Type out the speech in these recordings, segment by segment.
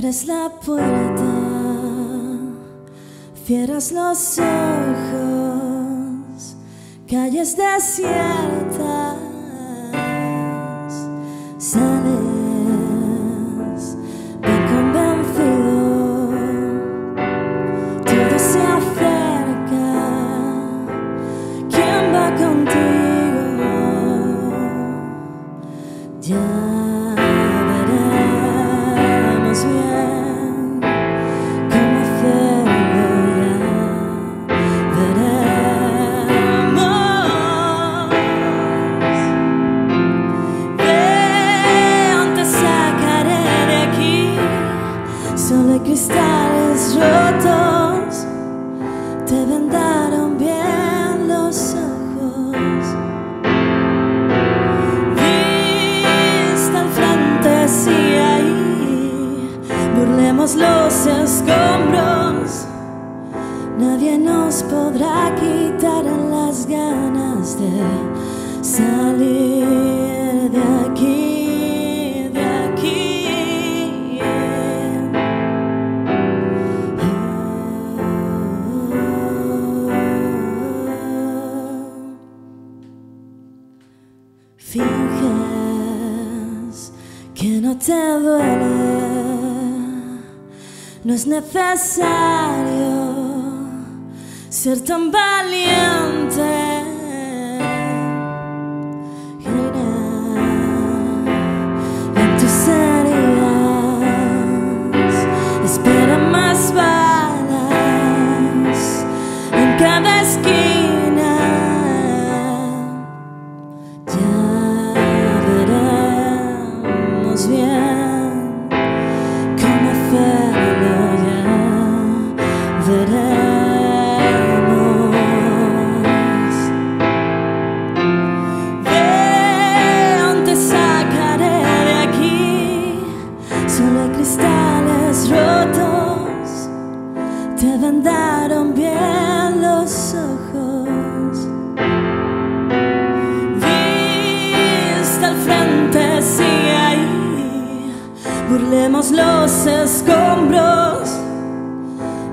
abres la puerta, cierras los ojos, calles desiertas, los escombros Nadie nos podrá quitar las ganas de salir de aquí, de aquí. Finges que no te duele, no es necesario ser tan valiente. Cristales rotos. Te vendaron bien los ojos. Vista al frente, sí, ahí. Burlemos los escombros.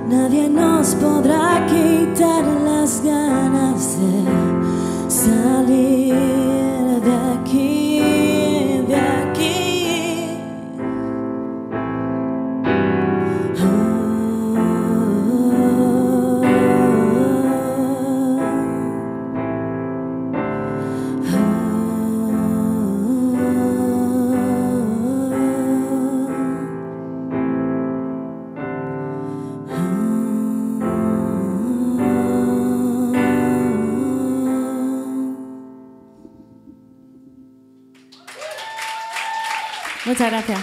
Nadie nos podrá quitar las ganas de salir Muchas gracias.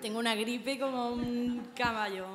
Tengo una gripe como un caballo.